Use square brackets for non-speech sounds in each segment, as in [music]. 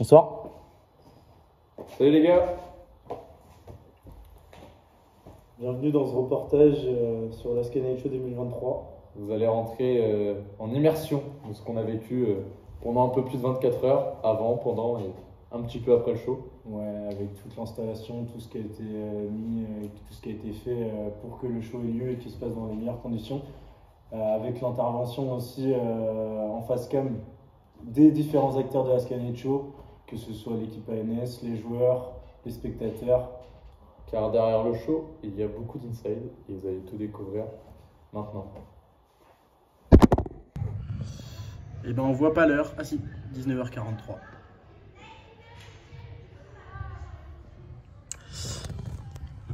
Bonsoir. Salut les gars Bienvenue dans ce reportage euh, sur la Scan Show 2023. Vous allez rentrer euh, en immersion de ce qu'on a vécu euh, pendant un peu plus de 24 heures, avant, pendant et un petit peu après le show. Ouais, avec toute l'installation, tout ce qui a été euh, mis, euh, tout ce qui a été fait euh, pour que le show ait lieu et qu'il se passe dans les meilleures conditions. Euh, avec l'intervention aussi euh, en face cam des différents acteurs de la Scan Show, que ce soit l'équipe ANS, les joueurs, les spectateurs. Car derrière le show, il y a beaucoup d'inside et vous allez tout découvrir maintenant. Et ben on voit pas l'heure. Ah si, 19h43.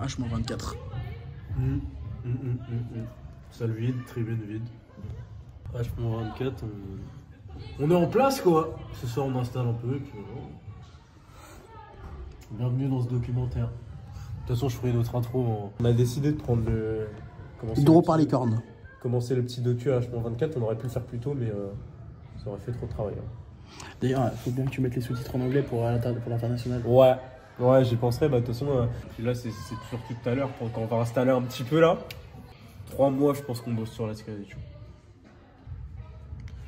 H-24. Hum, hum, hum, hum, hum. Salle vide, tribune vide. H-24, on... on est en place quoi. Ce soir on installe un peu et puis voilà. Bienvenue dans ce documentaire. De toute façon, je ferai une autre intro. en- On a décidé de prendre le. commencer Drôle le par petit- les cornes. Commencer le petit docu à H-24, on aurait pu le faire plus tôt, mais euh, ça aurait fait trop de travail. hein. D'ailleurs, il faut bien que tu mettes les sous-titres en anglais pour, l'inter- pour l'international. Ouais, ouais, j'y penserai. Bah, de toute façon, euh, puis là, c'est c'est surtout tout à l'heure, quand on va installer un petit peu là. Trois mois, je pense qu'on bosse sur la escalation.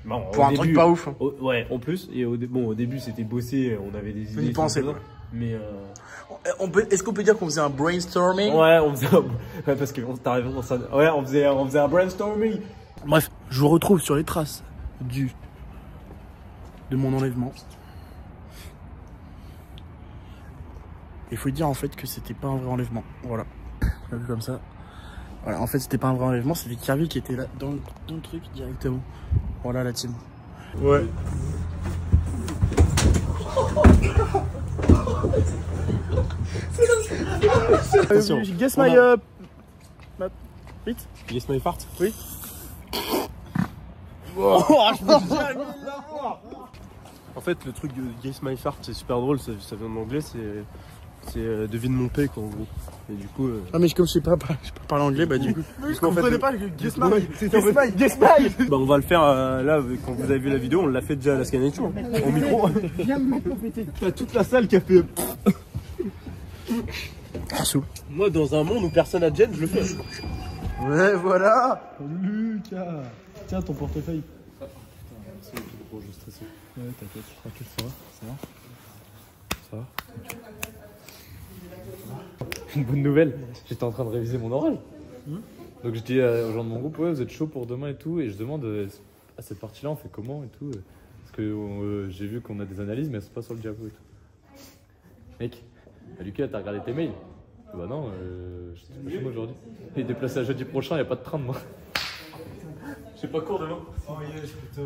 Bon, Pour un truc pas ouf. hein. au- ouais, en plus, et au, bon, au début, c'était bossé, on avait des idées. y penser, sur ça, quoi. Mais euh, On peut, est-ce qu'on peut dire qu'on faisait un brainstorming? Ouais, on faisait un... [laughs] ouais, parce que on on ouais, on faisait, on faisait un brainstorming. Bref, je vous retrouve sur les traces du de mon enlèvement. Il faut dire en fait que c'était pas un vrai enlèvement. Voilà. On l'a vu comme ça. Voilà, en fait c'était pas un vrai enlèvement, c'était Kirby qui était là dans le, dans le truc directement. Voilà la team. Ouais. Attention. guess On my a- uh, ma- Vite. Yes, my fart. Oui. En fait, le truc de Guess My Fart, c'est super drôle, ça, ça vient de l'anglais, c'est. C'est euh, devine mon P, quoi, en gros. Et du coup. euh, Ah mais comme je sais pas, je pas parler anglais, bah du coup. je comprenais pas guess c'est fait- guess my. Bah, on va le faire euh, là, quand vous avez vu la vidéo, on l'a fait déjà à la Scan Show, hein, au micro. [laughs] T'as toute la salle qui a fait. Ah. Moi, dans un monde où personne n'a de gêne, je le fais. Ouais, voilà. Lucas Tiens, ton portefeuille. Ouais, t'inquiète, tranquille, ça va Ça va Ça va Une bonne nouvelle, j'étais en train de réviser mon oral. Donc je dis aux gens de mon groupe, ouais, vous êtes chaud pour demain et tout, et je demande euh, à cette partie-là, on fait comment et tout. euh, Parce que euh, j'ai vu qu'on a des analyses, mais elles sont pas sur le diapo et tout. Mec, bah, Lucas, t'as regardé tes mails? Bah non, euh, je suis pas chez moi aujourd'hui. Il est déplacé à jeudi prochain, y a pas de train demain. J'ai pas cours demain. Oh yes, putain.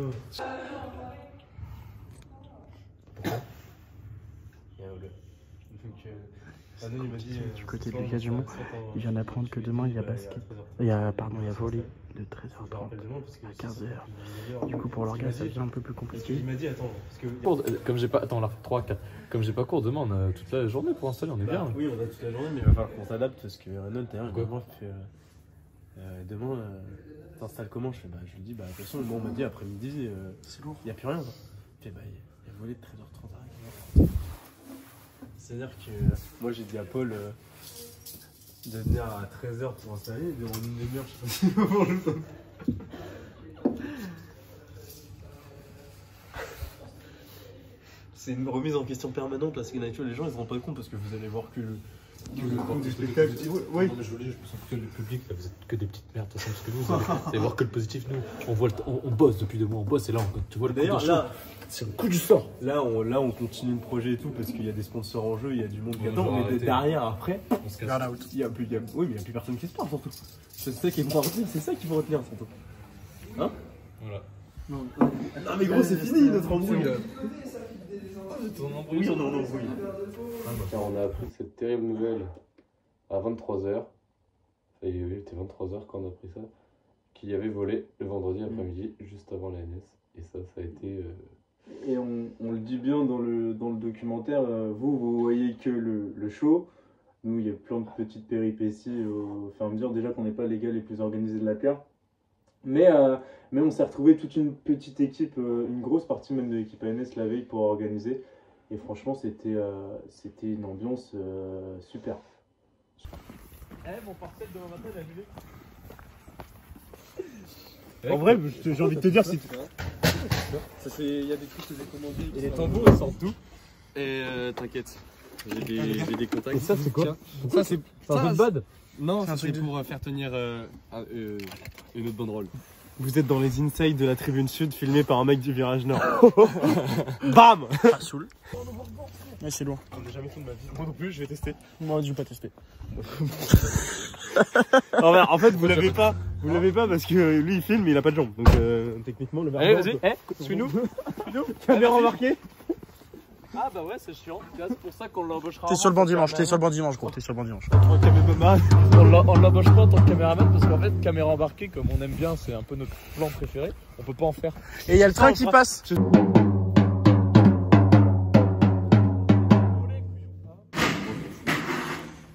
Donc, euh, Il m'a dit. euh, Du côté du sera- sera en- il vient d'apprendre que demain il y a basket. 13h. Il y a, pardon, il y a volley de Je me 13h30 rappelle demain parce que à c'est- 15h. c'est- Du coup, pour qu'il ça m'a dit- devient un peu plus compliqué. qu'il m'a dit, attends, parce que. De- Comme j'ai pas. Attends, là, 3, 4. Comme j'ai pas cours demain, on a toute la journée pour installer, on est bien. Bah, oui, on a toute la journée, mais il va falloir qu'on s'adapte parce que Anon, d'ailleurs, il fait. euh, demain, euh, t'installes comment? Je, fais, bah, je lui dis, bah, de toute façon, moi, on m'a dit après-midi, euh, C'est lourd. il n'y a plus rien. Il fait, bah, il y a volé de 13h30 à 15h30. C'est-à-dire que euh, moi, j'ai dit à Paul euh, de venir à 13h pour installer, et en une demi-heure, je temps. [laughs] C'est une remise en question permanente la Skin Actual. Les gens ils se rendent pas compte parce que vous allez voir que le, le du spectacle. Ouais, Non, mais je voulais, je me sens que le public, là, vous êtes que des petites merdes, de toute façon, parce que nous, vous allez, vous allez voir que le positif, nous, on, voit on, on bosse depuis deux mois, on bosse, et là, on, tu vois le coup de D'ailleurs, là, c'est le coup du sort. là, on, là, on continue le projet et tout parce qu'il y a des sponsors en jeu, il y a du monde qui attend. Mais derrière, après, On se casse. Il y a plus, il y a- oui, mais il y a plus personne qui se parle surtout. C'est ça qu'il faut retenir, c'est ça qu'il faut retenir surtout. Hein Voilà. Non mais gros, c'est fini notre embrouille. Oui, on est en embrouille. Car on a appris cette terrible nouvelle à 23h. Ça y est, oui, c'était 23h quand on a appris ça. Qu'il y avait volé le vendredi après-midi, juste avant la NS. Et ça, ça a été. euh, Et on, on le dit bien dans le, dans le documentaire, euh, vous, vous voyez que le, le show. Nous, il y a plein de petites péripéties au fur et à mesure. Déjà qu'on n'est pas les gars les plus organisés de la Pierre. Mais, euh, mais on s'est retrouvé toute une petite équipe, euh, une grosse partie même de l'équipe ANS la veille pour organiser. Et franchement, c'était euh, c'était une ambiance euh, super. Eh, mon parcelle demain matin, annulé. En vrai, j'ai envie de te dire, si tu- Ça c'est. Il y a des trucs que j'ai commandés. Et les tambours, ils sortent d'où Et euh, t'inquiète. J'ai des, j'ai des contacts. Et ça, c'est quoi Tiens. Ça c'est. C'est un bad Non, C'est un c'est truc de- pour euh, faire tenir euh, un- euh, une autre banderole. Vous êtes dans les insides de la tribune sud filmé par un mec du virage nord. [laughs] Bam Ah, saoul. Ouais, c'est lourd. Ai jamais fait de ma vie. Moi non plus, je vais tester. Moi, je vais pas tester. En fait, vous [laughs] l'avez pas. Vous l'avez pas parce que lui il filme, mais il a pas de jambes. Donc euh, techniquement, le Allez, virage vas-y, eh, suis-nous. [laughs] Caméra embarquée Ah bah ouais, c'est chiant. C'est pour ça qu'on l'embauchera. T'es sur le banc dimanche, t'es sur le banc dimanche, gros. T'es sur le banc dimanche. En. [laughs] On l'embauche pas en tant que caméraman parce qu'en fait, caméra embarquée, comme on aime bien, c'est un peu notre plan préféré. On peut pas en faire. Et il y a le train on qui passe.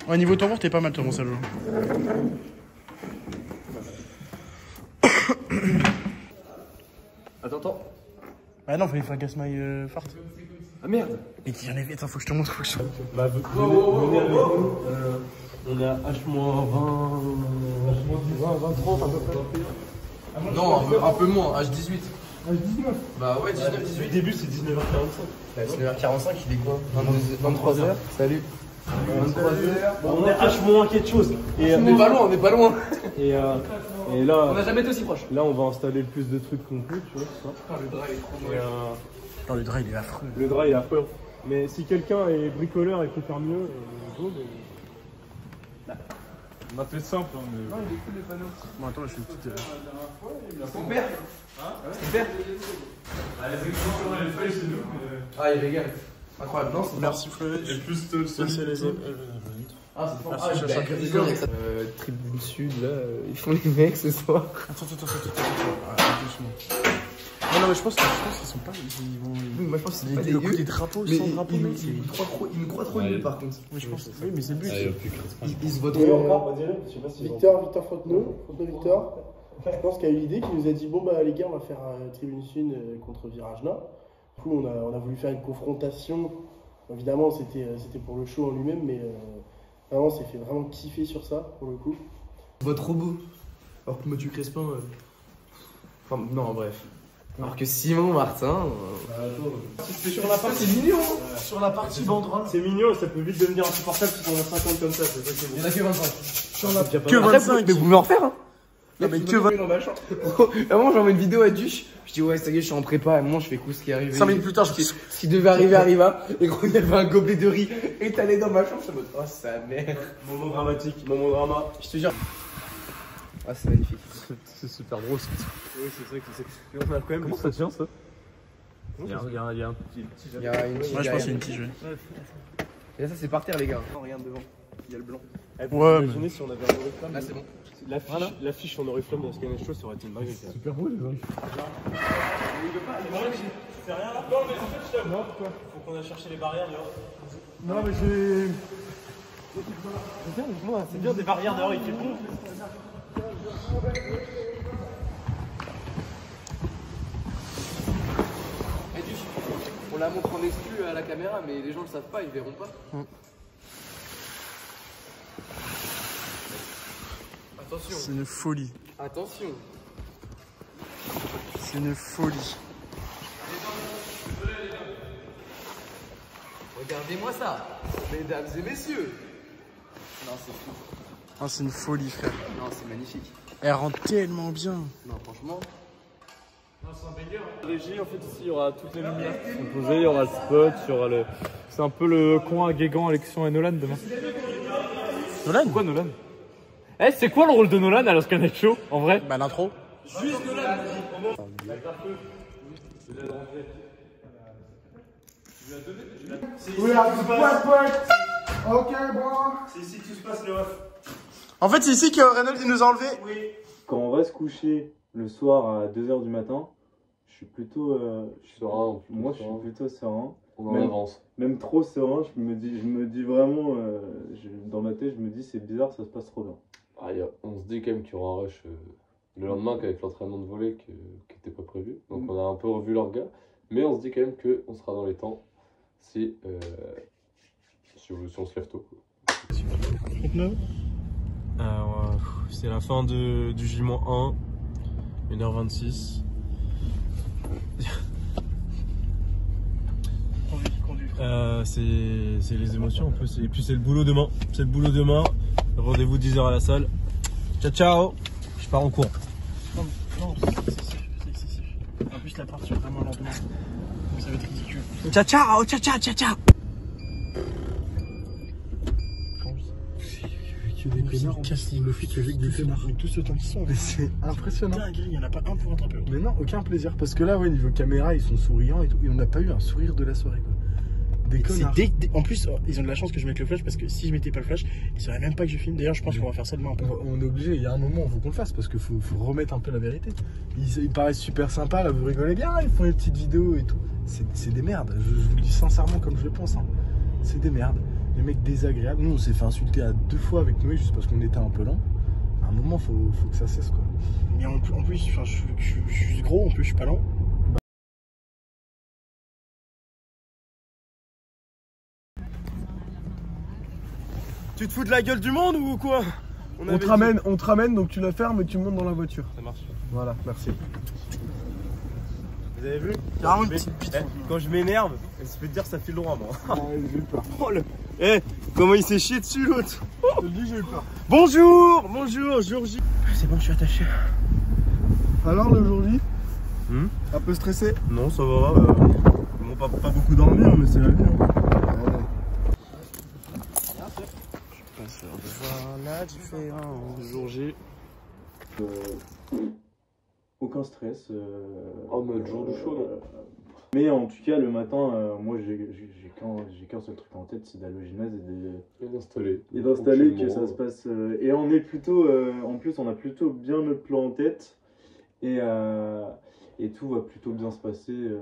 Ouais, niveau tambour, t'es pas mal, mon salaud. Attends, attends. Bah non, fallait faire gas my euh, fart. Ah merde Mais il y en avait, attends, faut que je te montre, faut que je te montre. Bah, venez, venez avec nous. Euh, on est à H-20. H-20, 20, 30 à peu près. Non, un peu, un peu moins, H18. Bah ouais, 19, Le 18. début, c'est 19h45. Bah, 19h45, il est quoi? 23h Salut. 23h. on est H moins quelque chose. Et, On est pas loin, on est pas loin. [laughs] et, euh, et là, On a jamais été aussi proche. là, on va installer le plus de trucs qu'on peut, tu vois. ça. le drap, il est trop euh, Non, le drap, il est affreux. le drap, il est affreux. Mais si quelqu'un est bricoleur et peut faire mieux, euh, go, mais- On a fait simple, hein, mais. Bon, attends, je fais une petite. euh, Ton père Ton père Ah, il régale. Incroyable, non c'est Merci, Fred. Plus de Merci, les amis. Ah, c'est fort. Ah, je bah. Euh, tribune sud, là, euh, ils font les mecs ce soir. Attends, attends, attends, attends, attends. Ah, doucement. Non, non, mais je pense, que- je pense qu'ils sont pas. Ils vont. Oui, moi je pense que c'est pas Le coup dégueu. des drapeaux Mais sans il, drapeau, il, mec. il, c'est- croit trop, il nous croit trop nul par contre. Oui, je pense. Oui, mais c'est le but. Il, il se voit Et trop. Victor, Victor Fontenot, Fontenot Victor, je pense qu'il a eu l'idée, qui nous a dit bon bah les gars on va faire euh, Tribune Sud euh, contre Virage Nord. Du coup on a, on a voulu faire une confrontation. Évidemment c'était euh, c'était pour le show en lui-même, mais euh, vraiment on s'est fait vraiment kiffer sur ça pour le coup. Il se voit trop beau. Alors que Mathieu Crespin. euh, Enfin, non, bref. Alors que Simon Martin. euh, Sur la partie mignon, sur la partie banderole. C'est mignon, ça peut vite devenir insupportable si on a 50 comme ça, c'est ça qui est Il y en a que 25. C'est déjà pas Que mal. Après, 25. Mais vous me en refaire, hein Non, mais que va dans ma chambre. À un moment, j'envoie une vidéo à Duche. Je dis, ouais, ça y est, je suis en prépa. À un moment, je fais coup ce qui est arrivé. 5 minutes plus tard, je qui- ce qui devait arriver arriva. Et gros, il y avait un gobelet de riz étalé dans ma chambre. Je suis en mode, oh, sa mère. Moment dramatique, moment drama. Je te jure. Ah, c'est magnifique. C'est super drôle. ça. Oui, c'est ça qui c'est. Et on a quand même. Comment ça tient ça Il y a, un- il y a un- il y a un petit. Il y a une tige Ouais, je pense qu'il y a derrière. une tige. ouais. Et là, ça, c'est par terre, les gars. Non, regarde devant. Il y a le blanc. Eh, Ouais, Imaginez si on avait un oriflamme. Là, c'est bon. L'affiche l'affiche en oriflamme dans ça aurait été une dinguerie. ça. Super beau les gars. Faut qu'on a cherché les barrières dehors. Non, mais j'ai. C'est bien, c'est des barrières dehors, il fait bon. On la montre en exclu à la caméra, mais les gens le savent pas, ils verront pas. Attention, C'est une folie. attention. C'est une folie. Regardez-moi ça, mesdames et messieurs. Non, c'est fou. Ah, c'est une folie, frère. Non, c'est magnifique. Elle rend tellement bien. Non, franchement. Régie, en fait, ici, il y aura toutes les lumières qui sont posées, il y aura le spot, il y aura le. C'est un peu le coin à Guégan, Alexion et Nolan demain. Nolan Pourquoi Nolan? Eh, c'est quoi le rôle de Nolan à l'Oscanet Show, en vrai? Bah, l'intro. C'est ici que tout se passe le off. En fait, c'est ici que Reynolds il nous a enlevé. Quand on va se coucher le soir à 2h du matin, je suis plutôt. euh, je suis- Serein, plutôt Moi, je suis plutôt serein. On en Même- avance. Même trop serein, je me dis, je me dis vraiment. euh, je- dans ma tête, je me dis, c'est bizarre, ça se passe trop bien. Ah, on se dit quand même qu'il y aura un rush euh, le lendemain qu'avec l'entraînement de que- qui n'était pas prévu. Donc Mm. on a un peu revu leur gars. Mais on se dit quand même qu'on sera dans les temps si, euh, si, on, si on se lève tôt. quoi. Euh, c'est la fin de, du J-1, 1h26. Euh, c'est c'est les émotions un peu, et puis c'est le boulot demain. C'est le boulot demain. Rendez-vous 10h à la salle. Ciao ciao Je pars en cours. Non, non, c'est excessif, c'est excessif. En plus, la partie est vraiment lentement. Donc ça va être ridicule. Ciao ciao ciao ciao ciao ciao Que des connards cassent les meufs avec des connards. Avec tout ce temps qu'ils sont. Mais c'est impressionnant. Il n'y en a pas un pour attraper. Mais non, aucun plaisir. Parce que là, ouais, niveau caméra, ils sont souriants et tout. Et on n'a pas eu un sourire de la soirée, quoi. Des C'est connards. dès- dès- En plus, euh, ils ont de la chance que je mette le flash parce que si je mettais pas le flash, ils sauraient même pas que je filme. D'ailleurs, je pense qu'on va faire ça demain un peu. On, on est obligé, il y a un moment, il faut qu'on le fasse parce qu'il faut, faut remettre un peu la vérité. Ils, ils paraissent super sympas, là, vous rigolez bien, ils font des petites vidéos et tout. C'est c'est des merdes, je, je vous le dis sincèrement comme je le pense. hein. C'est des merdes. Les mecs désagréables. Nous, on s'est fait insulter à deux fois avec Noé juste parce qu'on était un peu lent. À un moment, faut, faut que ça cesse, quoi. Mais en, en plus, enfin, je, je- je suis gros, en plus, je suis pas lent. Tu te fous de la gueule du monde ou quoi? On, avait te dit- ramène, on te ramène, donc tu la fermes et tu montes dans la voiture. Ça marche. Voilà, merci. Vous avez vu petite bite. Eh, Quand je m'énerve, je peux te dire ça file droit moi. Ah, j'ai eu peur. Oh le... Eh, comment il s'est chié dessus l'autre Je te le dis, j'ai eu peur. Bonjour Bonjour, jour J. C'est bon, je suis attaché. Alors, le jour J Hmm Un peu stressé Non, ça va. Euh... Bon, pas, pas beaucoup dormir, mais c'est la vie. hein. Voilà, différent. Jour J. Euh, aucun stress. euh, En mode jour du show, non euh, Mais en tout cas, le matin, euh, moi, j'ai j'ai- j'ai qu'un j'ai qu'un seul truc en tête, c'est d'aller au gymnase et d'installer. et d'installer que ça se passe. euh, et on est plutôt, euh, en plus, on a plutôt bien notre plan en tête et, euh, et tout va plutôt bien se passer. euh.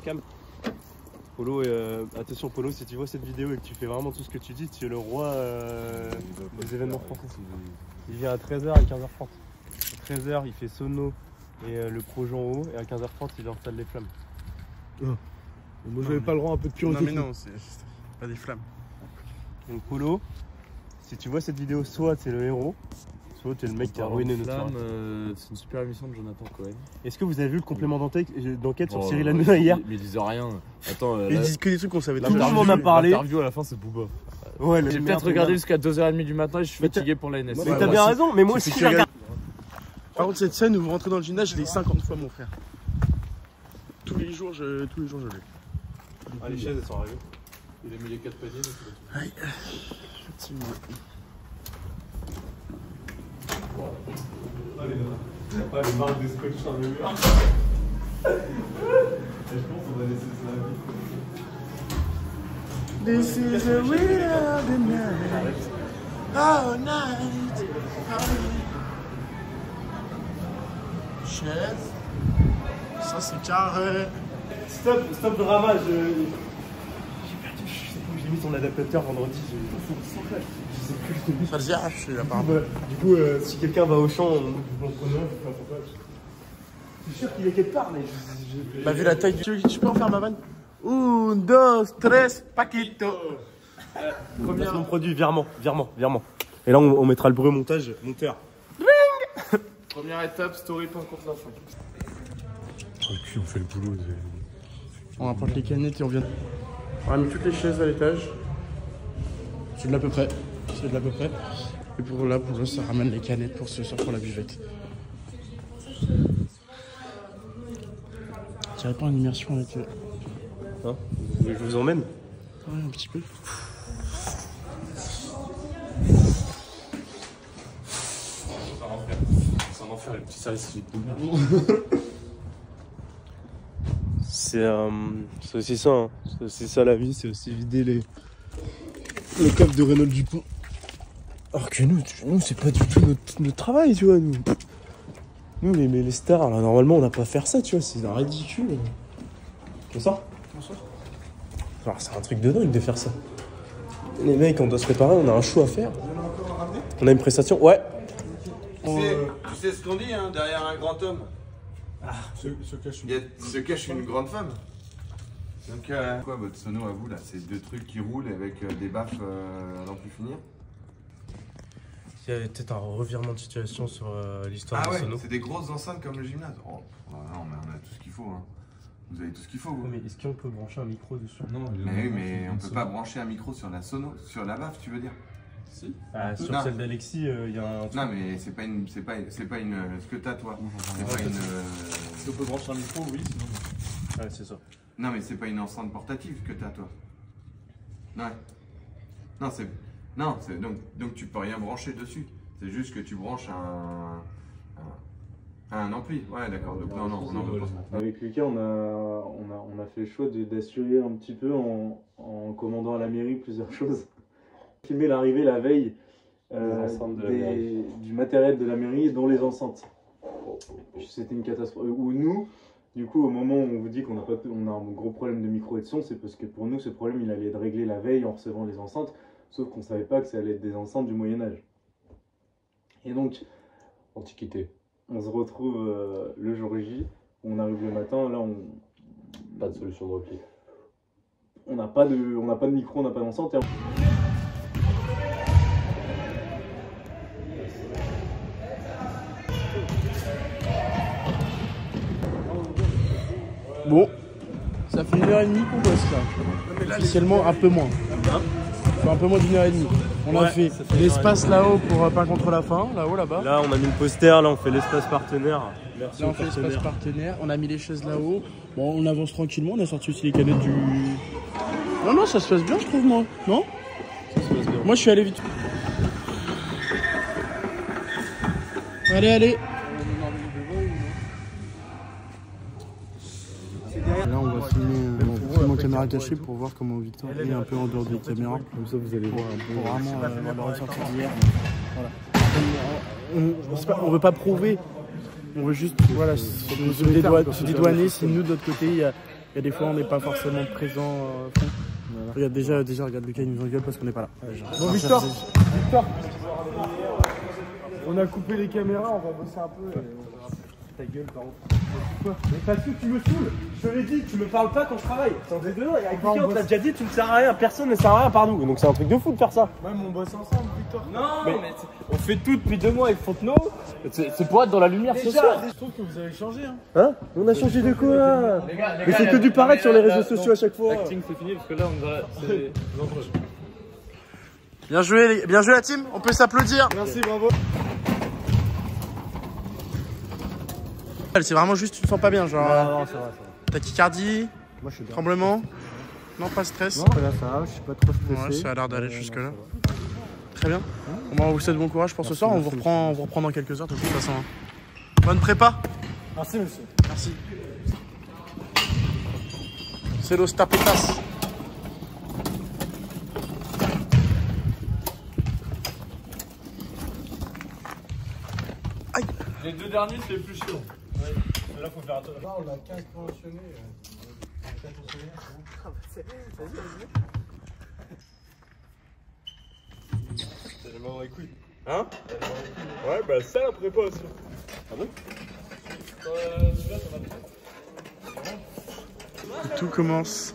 Polo, euh, attention Polo, si tu vois cette vidéo et que tu fais vraiment tout ce que tu dis, tu es le roi euh, des événements français. Il vient à 13h et 15h30. À 13h, il fait sono et euh, le projet en haut, et à 15h30, il installe les flammes. Moi, j'avais pas le droit un peu de curiosité. Non, mais non, c'est pas des flammes. Donc Polo, si tu vois cette vidéo, soit t'es le héros, soit t'es le mec qui a ruiné notre soirée. euh, c'est une super émission de Jonathan Cohen. Est-ce que vous avez vu le complément d'enquête d'enquête sur Oh, Cyril euh, Hanouna hier Mais ils disent rien. Attends, euh, Ils disent que des trucs qu'on savait Tout le déjà. monde en a parlé. L'interview à la fin, c'est Booba. Ouais, J'ai peut-être regardé jusqu'à 2h30 du matin et je suis Mais fatigué pour la NS. Mais t'as bien raison, mais moi aussi j'ai regardé. Cette scène où vous rentrez dans le gymnase, je l'ai 50 fois, mon frère. Tous les jours, je, tous les jours, je l'ai. Ah, les chaises elles sont arrivées. Il a mis les 4 paniers. donc il a- Ah, les marques de scotch sur le mur. Je pense qu'on va laisser ça. This is the rhythm of the night. All night. Chaise. Ça, c'est carré. Stop, stop drama, je. J'ai perdu, je sais pas où j'ai mis ton adaptateur vendredi, sais plus. Ça dit, ah, je suis là, Du coup, pardon. voilà. Du coup, euh, si quelqu'un va au champ, on on un, je suis sûr qu'il est quelque part, mais je. Bah, vu la taille du. Tu, tu peux en faire ma vanne Un, dos, tres, paquito. Premier mon produit, virement, virement, virement. Et là, on, on mettra le bruit au montage, monteur. Première étape, story pour course d'info. Le cul, on fait le boulot. On apporte les canettes et on vient. On a mis toutes les chaises à l'étage. C'est de l'à peu près. C'est de l'à peu près. Et pour là, pour là, ça ramène les canettes pour ce soir pour la buvette. Tu pas une immersion avec. Hein? Vous voulez que je vous emmène Ouais, un petit peu. Les petits services. [laughs] C'est euh, c'est aussi ça, hein. c'est aussi ça la vie, c'est aussi vider les, le coffre de Renault Dupont. Alors que nous, nous c'est pas du tout notre, notre travail, tu vois. Nous, nous les, mais les stars, là, normalement, on n'a pas à faire ça, tu vois, c'est ridicule. Bonsoir. Bonsoir. Alors, c'est un truc de dingue de faire ça. Les mecs, on doit se préparer, on a un show à faire. On a une prestation, ouais. Sais ce qu'on dit, hein, derrière un grand homme, Se, se cache il y a- se cache une grande femme. Donc, euh, quoi votre sono à vous là C'est deux trucs qui roulent avec euh, des baffes euh, à n'en plus finir Il y avait peut-être un revirement de situation sur euh, l'histoire Ah de ouais, Sono. c'est des grosses enceintes comme le gymnase. Oh, oh non, mais on a tout ce qu'il faut. Hein. Vous avez tout ce qu'il faut, vous. Mais est-ce qu'on peut brancher un micro dessus? Non, Mais oui, mais on peut pas brancher un micro sur la sono, sur la baffe, tu veux dire? Si. Ah, Sur Non. celle d'Alexis, euh, il y a un. Non, mais c'est pas une, c'est pas, c'est pas une, ce que t'as toi. C'est pas une, euh, on peut brancher un micro, oui, sinon. Ouais, c'est ça. non, mais c'est pas une enceinte portative que t'as toi. Ouais. Non, c'est, non, c'est donc, donc tu peux rien brancher dessus. C'est juste que tu branches un, un, un ampli. Ouais, d'accord. Donc non, non. Avec Lucas, on a, on a, on a fait le choix de- d'assurer un petit peu en, en commandant à la mairie plusieurs [laughs] choses. Filmer l'arrivée la veille euh, Des du matériel de la mairie, dont les enceintes. C'était une catastrophe. Euh, Ou nous, du coup, au moment où on vous dit qu'on a, pas, on a un gros problème de micro et de son, c'est parce que pour nous, ce problème, il allait être réglé la veille en recevant les enceintes, sauf qu'on savait pas que ça allait être des enceintes du Moyen-Âge. Et donc, Antiquité. on se retrouve euh, le jour J, on arrive le matin, là, on, Pas de solution de repli. on n'a pas de, on pas de micro, on n'a pas d'enceinte. et on- Bon, ça fait une heure et demie qu'on bosse là. Officiellement un peu moins. Enfin, un peu moins d'une heure et demie. On a fait l'espace là-haut pour euh, pas contre la fin, là-haut là-bas. Là, on a mis le poster, là, on fait l'espace partenaire. Merci Là, on fait l'espace partenaire. On a mis les chaises là-haut. Bon, on avance tranquillement. On a sorti aussi les canettes du. Non, non, ça se passe bien, je trouve, moi. Non? Ça se passe bien. Moi, je suis allé vite. Allez, allez. Là, on va filmer, euh, cachée pour voir comment Victor est un peu en dehors des caméras. Comme ça, vous allez voir vraiment euh, ressenti d'hier. On, on veut pas prouver. On veut juste voilà, se, se dédouaner, si nous, de l'autre côté, il y, a, des fois, on n'est pas forcément présent. euh. Regarde, déjà, déjà, regarde, Lucas, il nous engueule parce qu'on n'est pas là. Bon, Victor, Victor, on a coupé les caméras, on va bosser un peu. Ta gueule, par contre. Mais parce que tu me saoules, je te l'ai dit, tu me parles pas quand je travaille. T'en es dehors, avec Lucas, on te l'a déjà dit, tu ne sers à rien, personne ne sert à rien par nous. Donc c'est un truc de fou de faire ça. Même on bosse ensemble, Victor. Non, mais, on fait tout depuis deux mois avec Fontenot. C'est c'est pour être dans la lumière ce soir. je trouve que vous avez changé. Hein. Hein On a changé de quoi Mais c'est que du paraître sur les réseaux sociaux à chaque fois. Acting, c'est fini parce que là, on va. C'est. Bien joué, les- bien joué la team, on peut s'applaudir. Merci, bravo. C'est vraiment juste, tu te sens pas bien, genre. euh, non, c'est vrai, Tachycardie, Moi, je suis bien. tremblement. Non, pas stress. Non, là, ça va, je suis pas trop Ouais, ça a l'air d'aller jusque-là. Très bien. Bon, bah, on vous souhaite bon courage pour ce soir. On vous reprend, on vous reprend dans quelques heures de toute façon. hein. Bonne prépa. Merci, monsieur. Merci. C'est los tapetas. Les deux derniers, c'est plus chiants. Là, faut faire attention. on a 15 conventionnés. C'est le moment écoute. Hein Ouais, bah ça la prépa aussi. Tout commence.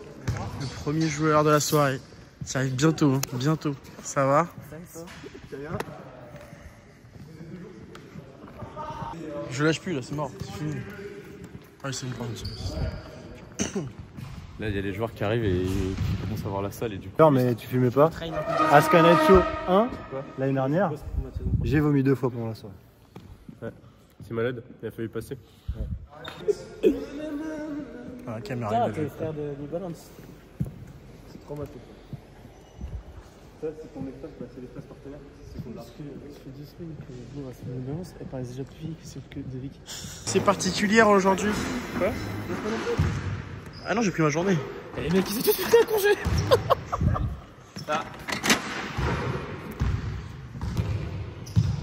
Le premier joueur de la soirée. Ça arrive bientôt, hein, bientôt. Ça va? Je lâche plus là, c'est mort. C'est fini. Ah c'est bon, pardon. Là, il y a les joueurs qui arrivent et qui commencent à voir la salle et du coup. Non, mais tu fumais pas Ascanaccio 1, l'année dernière, j'ai vomi deux fois pendant la soirée. C'est malade, il a fallu passer. Ah, la caméra. il est frère de New Balance. C'est trop maté. Ça, c'est ton espace, bah, c'est l'espace partenaire. C'est particulier aujourd'hui. Quoi [laughs] Ah non, j'ai pris ma journée. Les mecs, ils étaient tous à congé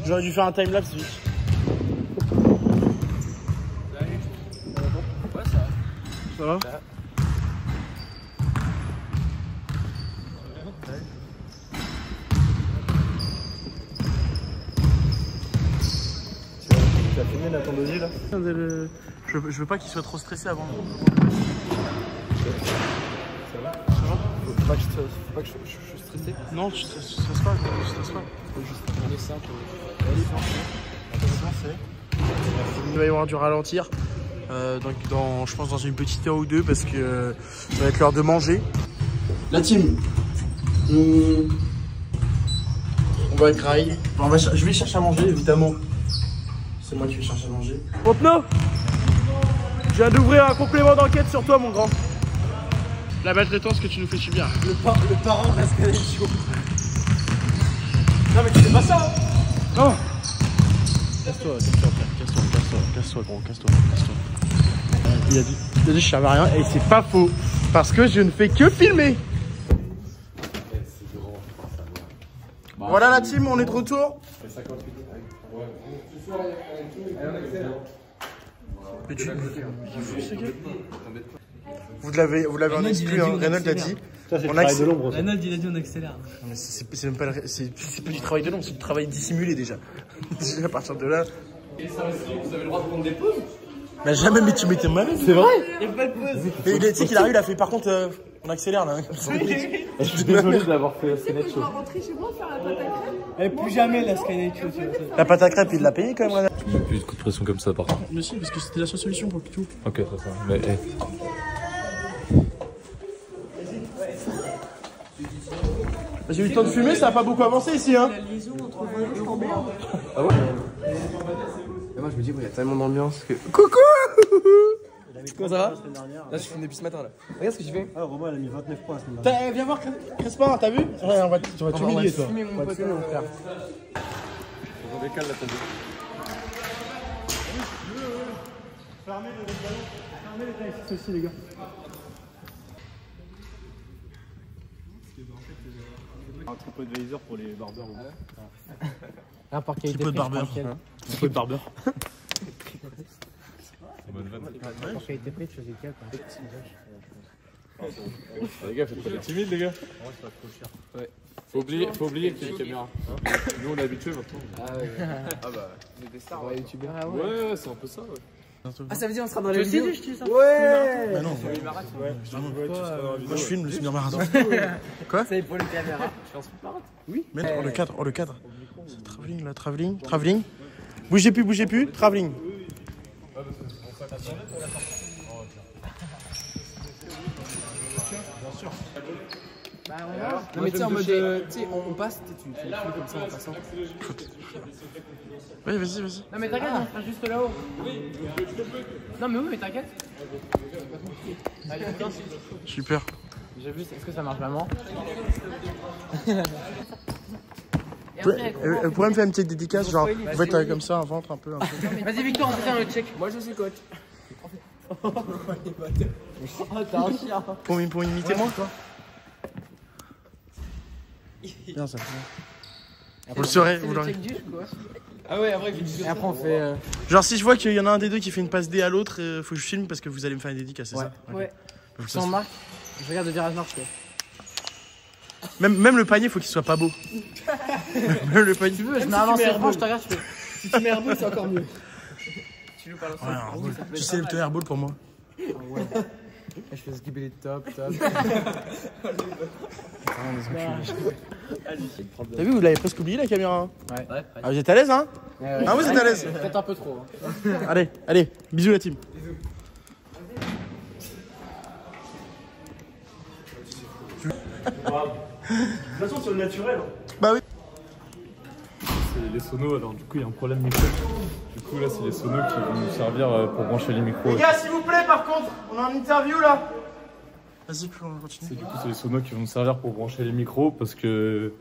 J'aurais dû faire un timelapse vite. Ça va Tu as fumé la Je veux, pas qu'il soit trop stressé avant. Faut pas que je, faut pas que je, je, je stressé. Non, je ne stresse pas, je stresse pas. Faut juste tourner simple. Il va y avoir du ralentir. euh, donc dans, je pense dans une petite heure ou deux parce que euh, ça va être l'heure de manger. La team, on, on va rail. Enfin, on va je vais chercher à manger évidemment. C'est moi qui vais chercher à manger. Pontenot Je viens d'ouvrir un complément d'enquête sur toi mon grand. La maltraitance que tu nous fais subir. Le, par, le parent reste chaud. Non mais tu fais pas ça hein Non Casse-toi, casse-toi frère, casse-toi, casse-toi, casse-toi gros, casse-toi, casse-toi. Il a dit, il a dit je servais à rien et c'est pas faux. Parce que je ne fais que filmer. Voilà la team, on est de retour. Mais tu- Vous l'avez, vous l'avez en exclu, hein. Renault l'a dit. On accélère. de l'ombre. ça. Renaud, il a dit on accélère. C'est même pas, le- c'est c'est pas du travail de l'ombre, c'est du travail dissimulé déjà. [laughs] Déjà à partir de là. Et ça aussi, vous avez le droit de prendre des pauses? Mais jamais mais tu m'étais mal. C'est vrai Il n'y a pas de pause. Mais il est- tu sais qu'il arrive, il a fait par contre, euh, on accélère là. hein, [laughs] comme ça. Je suis désolé de l'avoir fait assez net chaud. rentrer chez moi faire la pâte à crème Et plus jamais la scanner tu vois. La pâte à crêpes, il l'a payé quand même. Je mets plus de coups de pression comme ça par contre. Mais si, parce que c'était la seule solution pour le tout. Ok, très bien. Mais eh, J'ai eu le temps de fumer, ça a pas beaucoup avancé ici hein. Et moi je me dis, il y a tellement d'ambiance que. Coucou [laughs] Comment ça va Là, je filme depuis ce matin là. Regarde ce que j'ai fait. Ah, Romain, il a mis 29 points. T'as- Viens voir Cres- Crespin, t'as vu Ouais, on va, tu vas On va- on va t'humilier toi. fumer, mon On va te pote. fumer, mon frère. décale la table. Ceci, les gars. Un troupeau de viseurs pour les barbeurs. Un Petit peu de barbeur. Un peu de barbeur. Bonne vanne. qualité prix, tu faisais quel Les gars, faites pas les timides, les gars. Faut oublier, faut oublier qu'il y a une caméra. Nous, on est habitués maintenant. Ah ouais. [laughs] ah bah, on est des stars. Ouais, youtubeurs. Ah Ouais, ouais, c'est un peu ça. Ouais. Ah, ça veut dire on sera dans les vidéos je dis ça Ouais Bah non, moi je filme le Seigneur Marathon. C'est pour les caméras. Oui, mais oh, le cadre, oh le cadre. C'est travelling là, travelling, travelling. Bougez plus, bougez plus, travelling. Non, mais tu sais, en mode. Tu sais, on, on passe, tu tu filmes comme ça en passant. Oui, vas-y, vas-y. Non mais t'inquiète, on sera juste là-haut. Non mais oui, mais t'inquiète. Allez. J'ai vu, est-ce que ça marche vraiment Vous après, euh, pourrez me faire une petite dédicace, genre, vous faites euh, comme ça, un ventre un peu. Vas-y Victor, on fait un check. Moi, je suis coach. Oh, t'as un chien. Pour, pour imiter moi [laughs] Bien ça. Vous le saurez, vous l'aurez. Ah ouais, après, Et après on fait. euh, Genre si je vois qu'il y en a un des deux qui fait une passe D à l'autre, euh, faut que je filme parce que vous allez me faire une dédicace, c'est Ouais. ça. Ouais. Ça Sans marque. Je regarde le virage fais. Même, même le panier, faut qu'il soit pas beau. [laughs] même le panier. Tu veux, je mets un je te regarde, je fais. si tu mets un bout, c'est encore mieux. Tu Ouais, un airball. Tu sais, le airball pour moi. Et je fais skipper les top, top. [laughs] T'as vu, vous l'avez presque oublié la caméra. hein Ouais. Ah, vous êtes à l'aise, hein Ouais, Ah, vous êtes à l'aise Peut-être un peu trop. hein. Allez, allez, bisous la team. De toute façon, c'est le naturel. Bah oui. C'est les sonos, alors du coup, il y a un problème micro. Du coup, là, c'est les sonos qui vont nous servir euh, pour brancher les micros. Les gars, s'il vous plaît, par contre, on a une interview là. Vas-y, on C'est continue. du coup, c'est les sonos qui vont nous servir pour brancher les micros parce que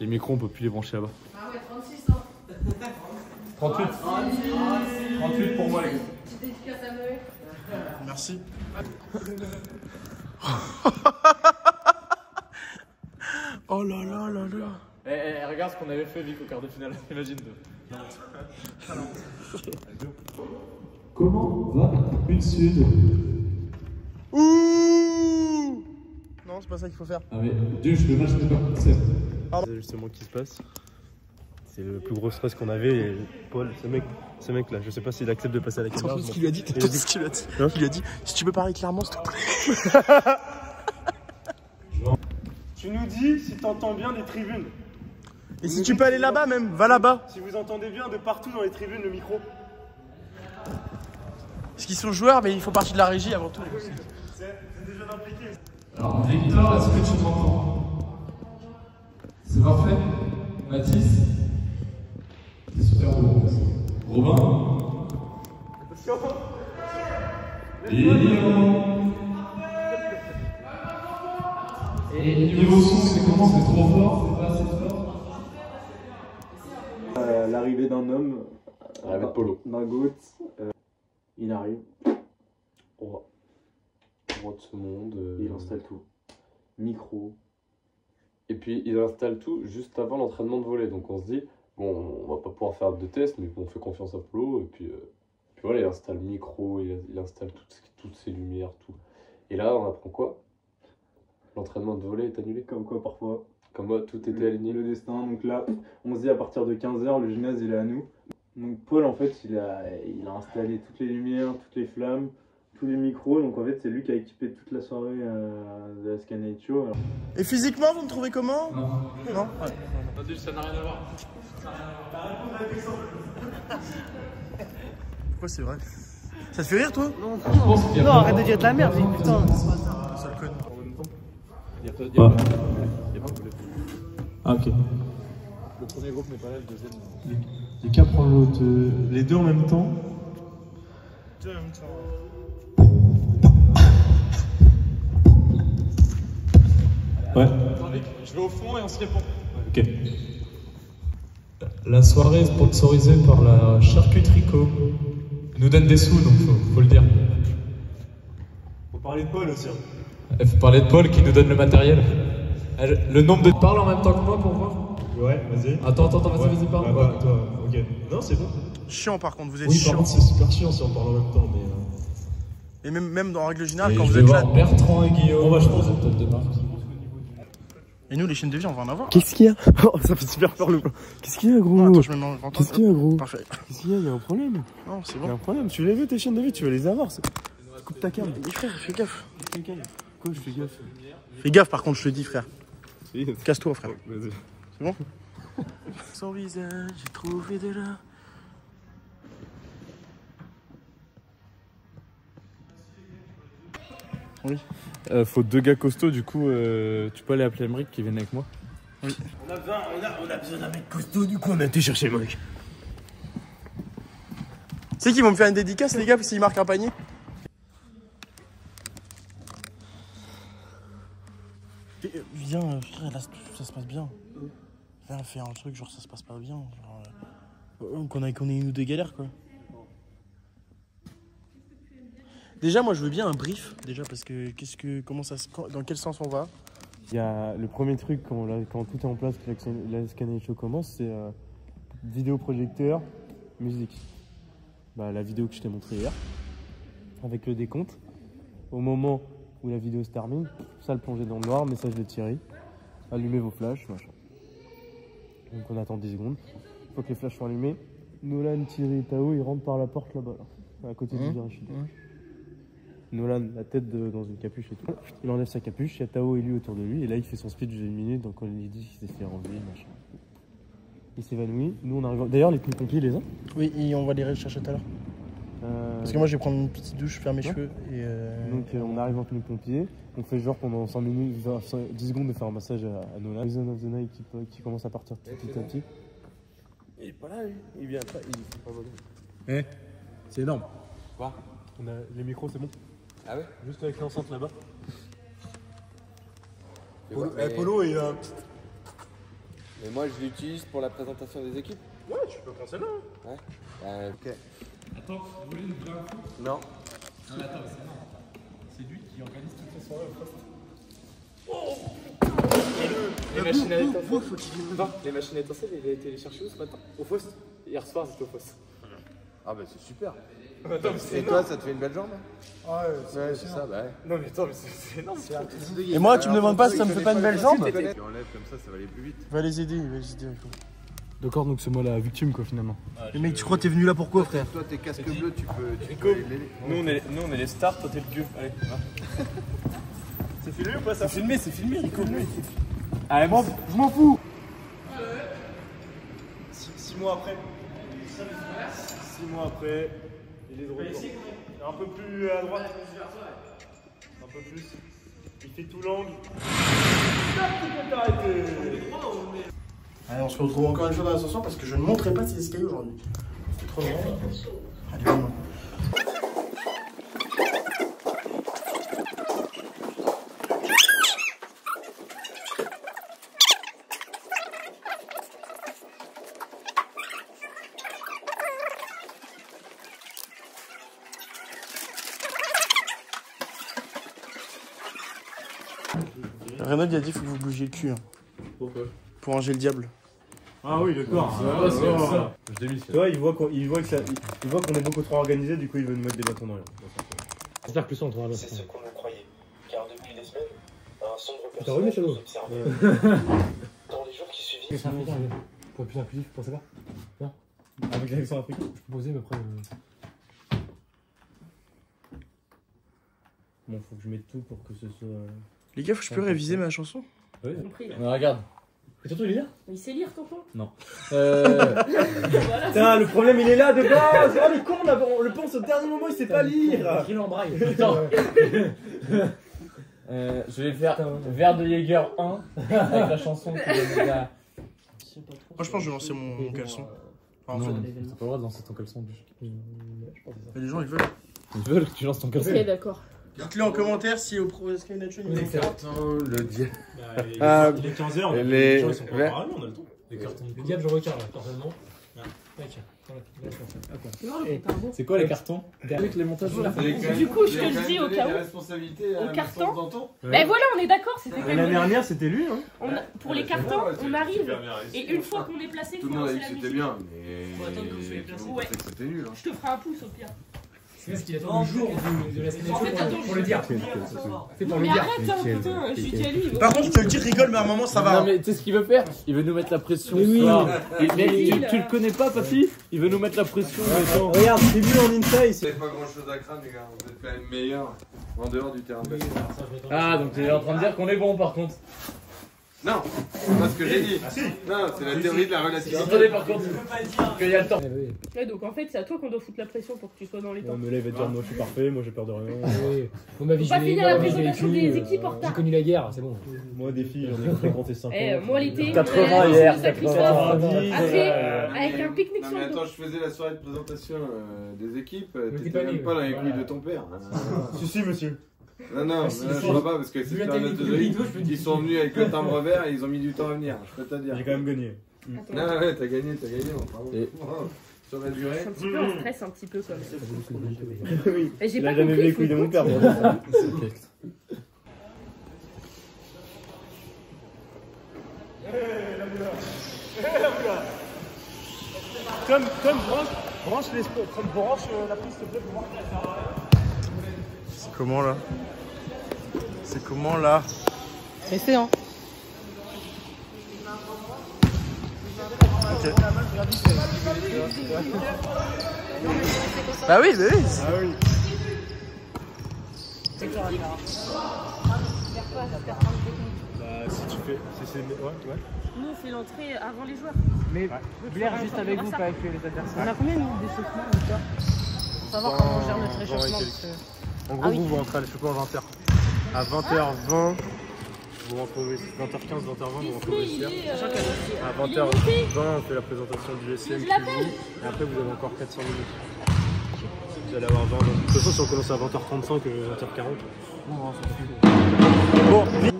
les micros, on peut plus les brancher là-bas. Ah ouais, 36 ans. 38 38 pour moi, les gars. Petite dédicace à Noé. Merci. [laughs] oh là là là là. Eh, regarde ce qu'on avait fait, Vic, au quart de finale. [laughs] Imagine. Ouh Non, c'est pas ça qu'il faut faire. C'est justement ce qui se passe. C'est le plus gros stress qu'on avait. Et Paul, ce mec, ce mec là, je sais pas s'il accepte de passer à la caméra. [laughs] ce qu'il lui a dit T'as Il a entendu dit- ce qu'il lui a dit Hein Il lui a dit si tu peux parler clairement, s'il te plaît. [laughs] Tu nous dis si t'entends bien les tribunes. Et si tu peux aller là-bas même, va là-bas. Si vous entendez bien de partout dans les tribunes le micro. Parce qu'ils sont joueurs, mais il faut partie de la régie avant tout. C'est des jeunes impliqués. Alors, Victor, est-ce que tu m'entends? C'est parfait Mathis? C'est super beau. Robin? Et Et niveau son, c'est comment? C'est trop fort C'est pas assez fort Euh, L'arrivée d'un homme, L'arrivée de Polo. d'un goat, euh, il arrive, Roi. Roi de ce monde. euh, il installe tout. Micro, Et puis il installe tout juste avant l'entraînement de volet. Donc on se dit, bon, on va pas pouvoir faire de tests, mais on fait confiance à Polo. Et puis, euh, puis voilà, il installe le micro, il, il installe toutes, toutes ses lumières, tout. Et là, on apprend quoi? L'entraînement de volet est annulé. comme quoi parfois. Comme moi, tout était aligné. le destin. Donc là, on se dit à partir de 15h, le gymnase il est à nous. Donc Paul en fait, il a, il a installé toutes les lumières, toutes les flammes, tous les micros. Donc en fait, c'est lui qui a équipé toute la soirée euh, de la Scanate Show. Alors, Et physiquement, vous me trouvez comment? Non. Non Ouais. Ça n'a rien à voir. Pourquoi c'est vrai? Ça te fait rire toi? A Non, pas- arrête de dire de la merde, putain. Ah, ok. Le premier groupe n'est pas là, le deuxième. Les cas prend l'autre. euh, les deux en même temps. Ouais. Je vais au fond et on se répond. Ok. La soirée est sponsorisée par la charcuterie Co. Elle nous donne des sous, donc faut, faut le dire. Faut parler de Paul aussi. hein. Il faut parler de Paul qui nous donne le matériel. Le nombre de... Parle en même temps que moi pour voir. Ouais, vas-y. Attends, attends, attends, vas-y, vas-y, parle. Ouais, bah, toi, ok. Non, c'est bon. Chiant par contre, vous êtes Oui, par chiant. contre, c'est super chiant si on parle en même temps, mais. euh, Et même, même dans règle générale, Et quand je vous êtes là. Bertrand et Guillaume. Bon, bah, je pense- êtes de marque. Et nous, les chaînes de vie, on va en avoir. Qu'est-ce qu'il y a [laughs] Oh, ça fait super peur le plan. Qu'est-ce qu'il y a, gros Non, attends, je me mets en grand Qu'est-ce qu'il y a, gros Parfait. Qu'est-ce qu'il y a Il y a un problème. Non, c'est Il y a bon. un problème. Tu les veux, tes chaînes de vie, tu veux les avoir. Coupe ta cam. Mais frère, fais gaffe. Quoi, je fais gaffe Fais gaffe par contre, je te dis, frère. Casse-toi, frère. Vas-y. C'est bon [laughs] Son visage, j'ai trouvé de là. Oui. Euh, faut deux gars costauds, du coup, euh, tu peux aller appeler Emmerich qui vienne avec moi On a besoin, on a, on a besoin d'un mec costaud, du coup on a été chercher le mec. C'est qui vont me faire une dédicace, les gars, s'ils marquent un panier? Euh, frère, là ça se passe bien. Viens faire un truc, genre ça se passe pas bien. Genre, euh, qu'on ait, ait une ou deux galères, quoi. Déjà, moi je veux bien un brief, déjà, parce que qu'est-ce que, comment ça, se- dans quel sens on va? Il y a le premier truc quand, la- quand tout est en place, que la, Scanner Show commence, c'est euh, vidéoprojecteur, musique. Bah, la vidéo que je t'ai montrée hier, avec le décompte. Au moment où la vidéo se termine, salle plongée dans le noir, message de Thierry. Allumez vos flashs, machin. Donc on attend 10 secondes. Une fois que les flashs sont allumés, Nolan, Thierry et Tao, ils rentrent par la porte là-bas, là, à côté du virage. Nolan, la tête de- dans une capuche et tout. Il enlève sa capuche, il y a Tao et lui autour de lui, et là il fait son speech d'une minute, donc on lui dit qu'il s'est fait enlever, machin. Il s'évanouit. Nous on arrive. D'ailleurs, les pompiers les ont Oui, on va les chercher tout à l'heure. Euh, Parce que moi je vais prendre une petite douche, faire mes Ouais. cheveux et. euh, Donc euh, on arrive en tenue pompier, on fait genre pendant 5 minutes, 20, 5, 10 secondes de faire un massage à, à Nolan. Poison of the Night qui, commence à partir petit à petit. Il est pas là, lui. Il vient pas. Il fait pas voler. Eh, c'est énorme. Quoi? On a les micros, c'est bon. Ah ouais? Juste avec l'enceinte là-bas. Polo, eh, Polo, il a un petit. Mais moi, je l'utilise pour la présentation des équipes. Ouais, tu peux prendre celle-là. Ouais. Euh, ok. Vous voulez info Non. Non, mais attends, c'est non. C'est lui qui organise toutes les soirées au poste. Les machines à étincelles. Non, les machines à étincelles, il a été les chercher où ce matin? Au Faust. Hier soir, c'était au Faust. Ah bah c'est super. Attends, mais c'est Et toi, ça te fait une belle jambe Ouais, Ouais, c'est ça, bah ouais. Non, mais attends, mais c'est c'est énorme. Et moi, tu me demandes pas si ça me fait pas une belle jambe? Tu enlèves comme ça, ça va aller plus vite. Va les aider, va les aider. D'accord, donc c'est moi la victime quoi finalement. Mais mec, tu crois que t'es venu là pourquoi, frère Toi, tes casques bleus, tu peux. Tu peux les- nous on, est, nous on est les stars, toi t'es le gueux. Allez, va. [laughs] C'est filmé ou pas ça C'est filmé, c'est filmé, Rico. Allez, bon, je m'en fous 6 mois après. 6 mois après, il est de retour. Un peu plus à droite. Un peu plus. Il fait tout l'angle. Allez, on se retrouve encore une fois dans l'ascenseur parce que je ne monterai pas ces escaliers aujourd'hui. C'est trop grand. Allez, vamos. Renaud il a dit qu'il faut que vous bougiez le cul. hein. Pourquoi? Pour ranger le diable. Ah oui, d'accord. Ah, c'est ça. Je démissionne. Tu vois, il voit qu'on il voit que ça- il- il voit qu'on est beaucoup trop organisé, du coup il veut nous mettre des bâtons dans les roues. J'espère que le son, on trouvera C'est ce qu'on le croyait. Car depuis des semaines, un sombre T'as remis, personnage Shadow nous observait. [laughs] Dans les jours qui suivirent, pour être plus inclusif, pensez pas Non Avec l'accent africain Je proposais, mais après. euh, Bon, faut que je mette tout pour que ce soit. Les gars, faut que je peux réviser ma chanson Oui. compris, là. Mais regarde. Et surtout, il est là? Il sait lire, tonton? Non. Euh... Voilà. [laughs] Putain, le problème il est là de base Oh le con, on, a- on le pense au dernier moment, il sait pas lire Écris-le en braille. [laughs] Putain. Euh, je vais faire verre de Jäger 1 avec la chanson qui. Moi, je pense que je vais lancer mon, mon caleçon. Enfin, en Non, fait, t'as pas le droit de lancer ton caleçon. mais les gens ils veulent. Ils veulent que tu lances ton caleçon. Ok, d'accord. Dites-le en commentaire si au Pro Sky Nature il nous Attends, le diable. Bah, il, est- Ah, il est 15h, on a les- les gens ils sont pas vers- encore arrivés, on a le temps. Les cartons. Le diable, je regarde, là, personnellement. Voilà, là, je pense. Le compte C'est quoi les cartons Avec les montages Du coup, je te le dis au cas où. responsabilités Au carton. Ben voilà, on est d'accord, c'était quand L'année même. dernière c'était lui, hein On a- Pour les cartons, on arrive. Et une fois qu'on est placé, Tout faut le monde a lancer dit la que c'était musique. bien, mais. Faut attendre que Ouais. c'était nul. hein. Je te ferai un pouce au pire. C'est parce qu'il attend le jour de la attends, pour le dire. C'est pour le Mais dire. arrête, hein, putain, je il va- Par contre, je te le dis, rigole, mais à un moment ça va. Non mais tu sais ce qu'il veut faire? Il veut nous mettre la pression. Mais oui. Oui, tu, le connais pas, papy? Il veut nous mettre la pression. mais. Regarde, c'est lui en inside Vous avez pas grand chose à craindre, les gars. Vous êtes quand même meilleurs en dehors du terrain de basket. Ah, donc tu es en train de dire qu'on est bon par contre. Non, c'est pas ce que j'ai dit. Non, c'est la théorie de la relativité. Attendez par contre qu'il y a le temps. Ouais, donc en fait, c'est à toi qu'on doit foutre la pression pour que tu sois dans les temps. Non, il va te dire moi je suis parfait, moi j'ai peur de rien. Oui. Vous m'avez Faut pas finir la présentation des euh, équipes en retard. J'ai connu la guerre, c'est bon. Moi des filles, j'en ai [laughs] fréquenté 5 ans. Eh, moi l'été, 80 on est hier, à Christophe. 90. Après, euh, avec un pique-nique sur le dos. attends, je faisais la soirée de présentation euh, des équipes, euh, t'étais pas même pas dans les couilles de ton père. Si, si, monsieur. Non, non, là, je crois pas parce que c'est la un taille du autorisé. rideau, je peux te Ils sont venus avec le timbre vert et ils ont mis du temps à venir, je peux te dire. J'ai quand même gagné. Non, ouais, t'as gagné, t'as gagné, mon bravo. Sur la durée. je suis un petit peu en stress, un petit peu quand même. [laughs] oui. J'ai pas jamais vu les couilles de mon père. ça. Comme, comme branche, branche, les, comme branche euh, la prise, s'il te plaît, pour voir. C'est comment là C'est comment là Restez, hein. Ok. Bah oui, bah oui. Ah oui. Bah si tu fais. Si c'est. Ouais, ouais. Nous, on fait l'entrée avant les joueurs. Mais Blair, juste avec vous, pas avec les adversaires. On a combien nous d'échauffement, Victor Pour savoir comment on gère notre échauffement. En gros, Ah oui. vous, vous rentrez à l'échauffement à 20h. À 20h20, vous rentrez au 20h15, 20h20, vous rentrez au vestiaire. Euh, À il est monté. 20h20, on fait la présentation du SM. Je chez l'appelle. vous, Et après, vous avez encore 400 minutes. Vous allez avoir 20 De toute façon, si on commence à 20h35, euh, 20h40. Bon, vite.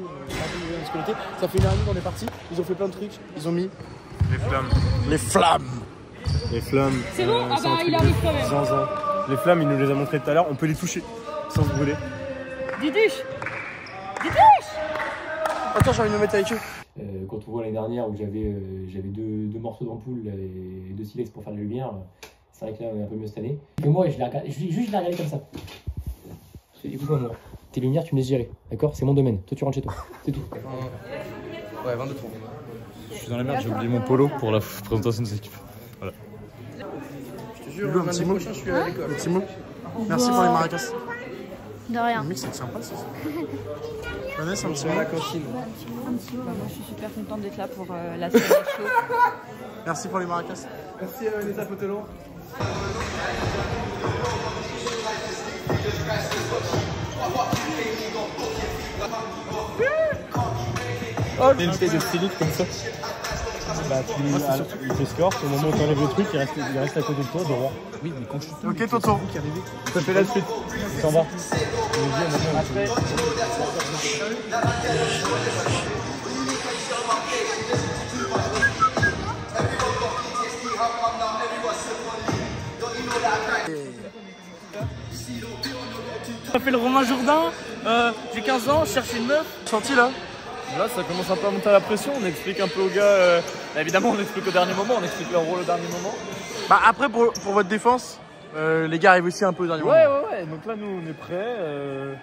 Ça fait une heure et demie qu'on est parti. Ils ont fait plein de trucs. Ils ont mis Les flammes. les flammes. Les flammes. C'est bon? Euh, Ah bah, il arrive quand même. zinzin. Les flammes, il nous les a montrées tout à l'heure. On peut les toucher sans se brûler. Diduche Attends, j'ai envie de me mettre avec eux. Euh, quand on voit l'année dernière où j'avais euh, j'avais deux, deux morceaux d'ampoule et deux silex pour faire la lumière, c'est vrai que là on est un peu mieux cette année. Et moi je l'ai regardé, je, juste je l'ai regardé comme ça. Je écoute-moi moi, tes lumières tu me laisses gérer, d'accord? C'est mon domaine, toi tu rentres chez toi, c'est tout. Ouais, 22 tours. Je suis dans la merde, j'ai oublié mon polo pour la présentation des équipes. Voilà. Lulu, un petit mot. Un petit mot. Merci pour les maracas. De rien. Mix, c'est sympa ça. [laughs] Vanessa, un petit à la mot. Un petit mot. Moi, je suis super contente d'être là pour euh, la série show. Merci pour les maracas. Merci à Vanessa Potelon. Oh, une espèce de stylite comme ça. Bah, tu, ah, il te score, au moment où tu enlèves le truc, il reste, il reste à côté de toi, droit. Oui, mais quand je suis Ok, Toto. Ça fait la suite. Il s'en va. Après. Je m'appelle Romain Jourdain, euh, j'ai 15 ans, je cherche une meuf. Senti là Là, ça commence un peu à monter à la pression. On explique un peu aux gars. euh, bah, évidemment, on explique au dernier moment. On explique leur rôle au dernier moment. Bah après, pour, pour votre défense, euh, les gars arrivent aussi un peu au dernier Ouais, moment. ouais, ouais. Donc là, nous, on est prêts. euh,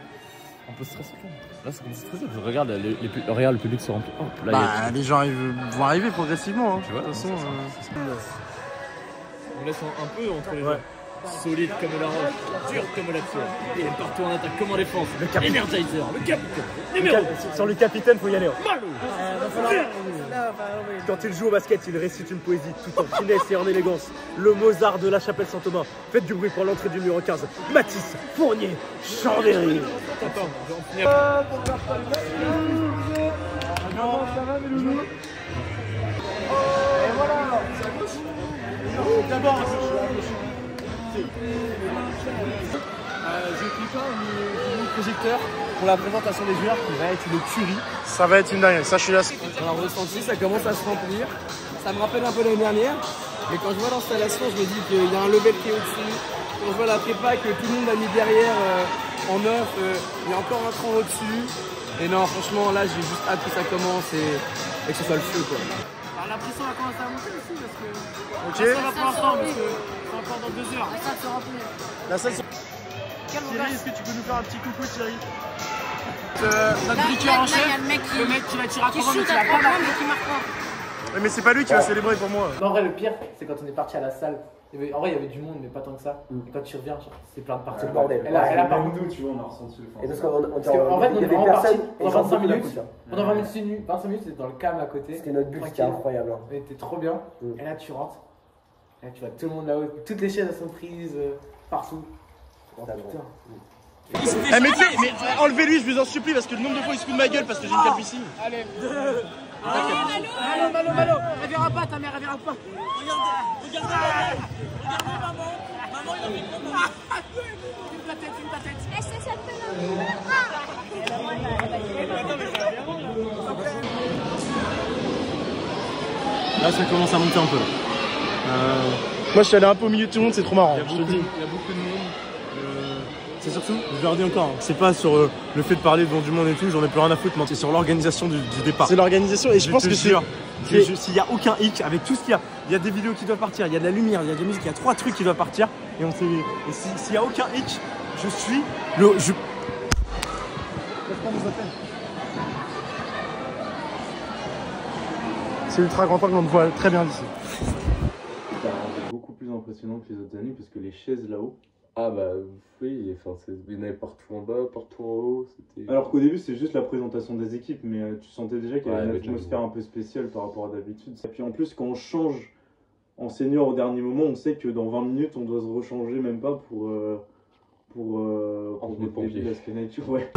Un peu stressé. quand même. Là, ça commence à stresser. Regarde, les, les pu- regarde, le public se remplit. Hop, là, il y a- Bah, les gens arrivent- vont arriver progressivement. hein. Tu vois, de toute façon, euh. On laisse un, un peu entre les deux. Solide comme la roche, dur comme la pierre. Il est partout en attaque comme en défense. Le capitaine. Energizer, le capitaine. Numéro Sur le capitaine, faut y aller. hein. Malo Quand il joue au basket, il récite une poésie tout en finesse et en élégance. Le Mozart de la chapelle Saint-Thomas. Faites du bruit pour l'entrée du numéro 15. Matisse, Fournier, Chambéry. Attends, on finit D'abord, J'ai pris pas mon projecteur pour la présentation des joueurs qui va être une tuerie. ça va être une dingue. Ça, je suis là. Alors ressenti, ça commence à se remplir. Ça me rappelle un peu l'année dernière. Mais quand je vois l'installation, je me dis qu'il y a un level qui est au-dessus. Quand je vois la prépa que tout le monde a mis derrière euh, en neuf, euh, il y a encore un cran au-dessus. Et non, franchement, là, j'ai juste hâte que ça commence et, et que ce soit le feu. Quoi. Alors, la pression va commencer à monter aussi parce que. Ok. Ça va pour encore dans deux heures. Ça se remplit. La salle, c'est- Quel Thierry, est-ce que tu peux nous faire un petit coucou, Thierry Euh, notre Là, briqueur là, en là, chef, a le mec qui- le mec qui va tirer à Qui trois mais shoot qui va pas mais qui marque pas. Mais c'est pas lui qui va célébrer pour moi. Non, en vrai, le pire, c'est quand on est parti à la salle. En vrai, il y avait du monde, mais pas tant que ça. Et quand tu reviens, c'est plein de parties. Ouais, le bordel. ouais, Et là, et là, même par nous, tu vois, on a ressenti le Et parce fond. qu'en parce qu'en fait, on est vraiment parti pendant 25 minutes. Pendant 20 minutes, c'est nu. 25 minutes, c'était dans le cam à côté. C'était notre but, c'était incroyable. C'était trop bien. Et là, tu rentres. Et là, tu vois tout le monde là-haut. Toutes les chaises, sont prises euh, partout. Oh, putain. Eh, mais, tu mais enlevez-lui, je vous en supplie, parce que le nombre de fois il se fout de ma gueule parce que j'ai une calvitie. Allez. Malo, Malo, Malo, elle verra pas, ta mère, elle verra pas. Regarde, regarde, regarde, maman. Maman, il a mis comment Filme ta tête, filme ta tête. Est-ce que ça te Là, ça commence à monter un peu. Euh, Moi, je suis allé un peu au milieu de tout le monde, c'est trop marrant. Je te le dis. Il y a beaucoup de monde. Euh, c'est surtout, je leur dis encore, hein, c'est pas sur euh, le fait de parler devant du monde et tout, j'en ai plus rien à foutre, mais c'est sur l'organisation du, du départ. C'est l'organisation et je pense te que c'est- S'il y a aucun hic, avec tout ce qu'il y a, il y a des vidéos qui doivent partir, il y a de la lumière, il y a de la musique, il y a trois trucs qui doivent partir, et on s'est. Et si- s'il y a aucun hic, je suis le. Je... C'est ultra grand angle, on te voit très bien d'ici. Impressionnant que les autres années parce que les chaises là-haut. Ah bah oui, enfin, il y en avait partout en bas, partout en haut. C'était. Alors qu'au début, c'est juste la présentation des équipes, mais euh, tu sentais déjà qu'il y avait une déjà, atmosphère un peu spéciale par rapport à d'habitude. Et puis en plus, quand on change en senior au dernier moment, on sait que dans 20 minutes, on doit se rechanger, même pas pour. euh, pour. euh, pour pompiers. de ouais.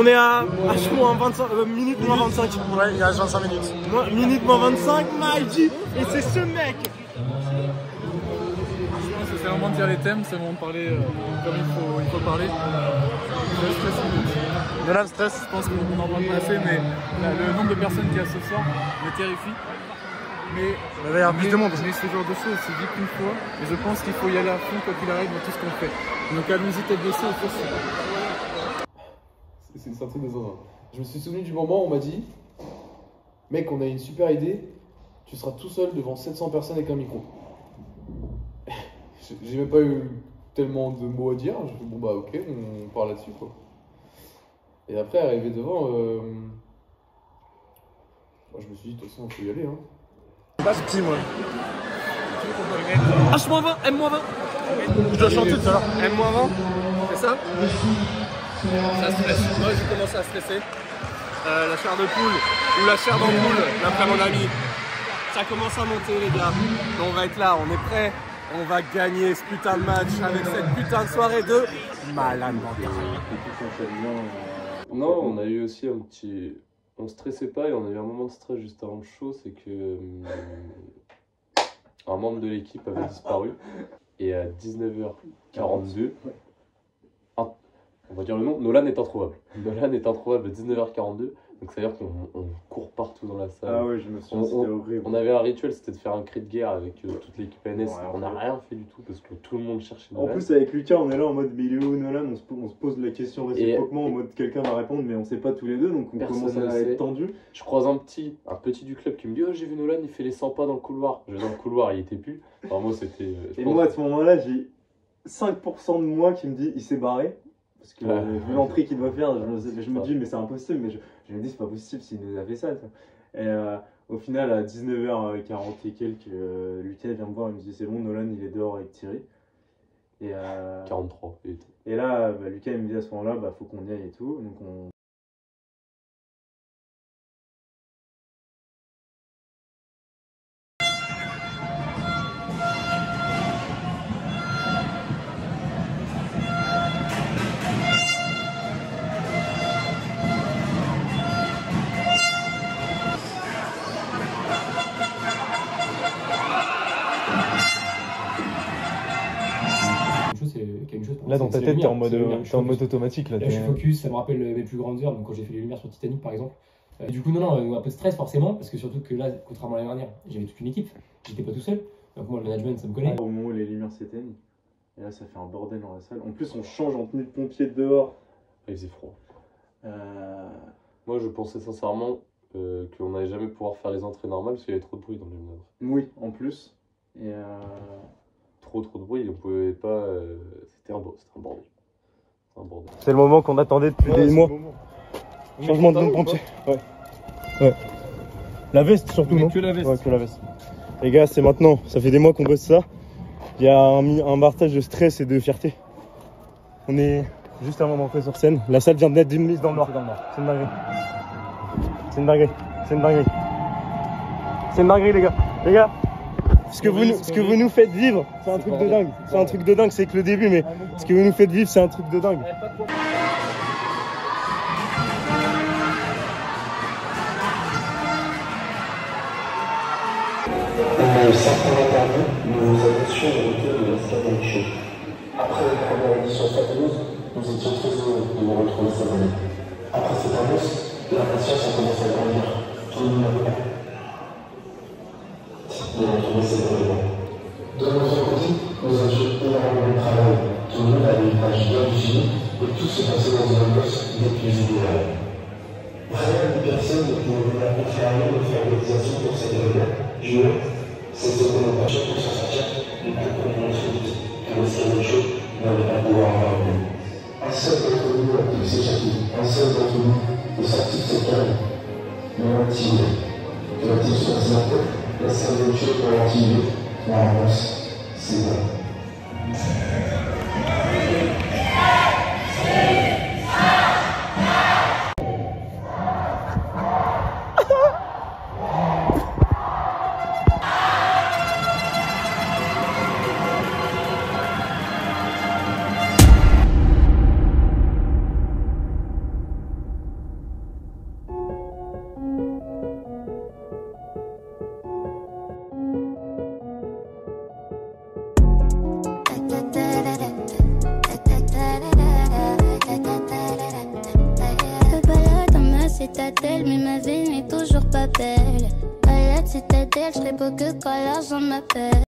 On est à H moins 25, euh, minute moins 25. Ouais, il reste 25 minutes. Moi, minute moins 25, Maïdi, et c'est ce mec Je pense que c'est le moment de dire les thèmes, c'est le moment de parler euh, comme il faut, il faut parler. Le stress, Mais là, le stress. Je pense qu'on en parle pas assez, mais là, le nombre de personnes qu'il y a ce soir me terrifie. Mais, avoir plus de monde. mais ce genre de choses, c'est dit qu'une fois. Et je pense qu'il faut y aller à fond quand il arrive dans tout ce qu'on fait. Donc allons-y tête baissée, il faut C'est c'est un truc de zinzin. Je me suis souvenu du moment où on m'a dit Mec, on a une super idée, tu seras tout seul devant 700 personnes avec un micro. [laughs] J'ai- même pas eu tellement de mots à dire. J'ai fait bon bah ok, on part là-dessus quoi. Et après, arrivé devant, euh, moi, je me suis dit de toute façon, il faut y aller. Hein. Pas ce petit moi. H-20, M-20. Je dois chanter tout à l'heure. M-20, c'est ça? Ça stresse. Moi, j'ai commencé à stresser. Euh, la chair de poule ou la chair d'ampoule, d'après mon ami. Ça commence à monter, les gars. On va être là, on est prêts. On va gagner ce putain de match avec cette putain de soirée de malade mental. Non, on a eu aussi un petit. On stressait pas et on a eu un moment de stress juste avant le show, c'est que. hum, Un membre de l'équipe avait disparu. Et à 19h42, un- on va dire le nom, Nolan est introuvable. [laughs] Nolan est introuvable à 19h42. Donc ça veut dire qu'on on court partout dans la salle. Ah ouais, je me souviens, c'était horrible. On avait un rituel, c'était de faire un cri de guerre avec euh, toute l'équipe NS. Ouais, on n'a rien fait du tout parce que tout le monde cherchait En Nolan. plus, avec Lucas, on est là en mode mais il est où Nolan? On se, on se pose la question Et- réciproquement en mode quelqu'un va répondre, mais on sait pas tous les deux, donc on commence ne à être tendu. Je croise un petit, un petit du club qui me dit Oh, j'ai vu Nolan, il fait les 100 pas dans le couloir. Je vais dans le couloir, il était plus. Enfin, moi, c'était. euh, Et moi, à ce moment-là, j'ai 5% de moi qui me dit il s'est barré. Parce que Ouais. euh, vu l'entrée qu'il doit faire, je, me- je me dis mais c'est impossible, mais je, je me dis c'est pas possible s'il nous a fait ça. Et euh, au final, à 19h40 et quelques, euh, Lucas vient me voir, il me dit c'est bon, Nolan il est dehors avec Thierry. Et, euh, 43. Et... et là, bah, Lucas il me dit à ce moment-là, bah, faut qu'on y aille et tout. Donc on, Là, dans ta tête, t'es en mode, euh, t'es en mode automatique, là, Là, je suis focus, ça me rappelle mes plus grandes heures, donc quand j'ai fait les lumières sur Titanic par exemple. Euh, du coup, non, non, un peu de stress forcément, parce que surtout que là, contrairement à l'année dernière, j'avais toute une équipe, j'étais pas tout seul. Donc moi, le management, ça me connaît. Au moment où les lumières s'éteignent, et là ça fait un bordel dans la salle. En plus, on change en tenue de pompier dehors. Il faisait froid. Euh, Moi, je pensais sincèrement euh, qu'on n'allait jamais pouvoir faire les entrées normales parce qu'il y avait trop de bruit dans les manœuvres. Oui, en plus. Et euh, Trop, trop de bruit, on pouvait pas. euh, C'était un, un bordel. C'est le moment qu'on attendait depuis Ouais, des mois. Changement de pompier. Ouais. Ouais. La veste surtout, Mais non que la veste. Ouais, que la veste. Les gars, c'est maintenant. Ça fait des mois qu'on bosse ça. Il y a un, partage de stress et de fierté. On est juste avant d'entrer sur scène. La salle vient d'être d'une mise dans le noir. C'est une dinguerie. C'est une dinguerie. C'est une dinguerie. C'est une dinguerie, les gars. Les gars, ce que, vous, nous- ce que vous nous faites vivre, c'est un truc de dingue. C'est un truc de dingue, c'est que le début, mais ce que vous nous faites vivre, c'est un truc de dingue. Mais certains interviews, nous annoncions le retour de la Show. Après la première édition Satanos, nous étions très heureux de nous retrouver cette année. Après cette annonce, l'impatience a commencé à grandir. Tout le monde prêt. De retrouver ces événements. De notre côté, nous avions énormément de travail. Tout le monde avait une page bien définie et tout se passait dans une ambiance des plus idéale. Vraiment, une personne ne pouvait venir confirmer notre organisation pour cet événement. Je c'était une opération pour s'en sortir, nous comprenons très vite que le Sky Show n'allait pas pouvoir avoir lieu. Un seul d'entre nous a pu s'échapper, un seul d'entre nous est sorti de cette cave. Mais la Sky Show pour l'anti La réponse, c'est non. Je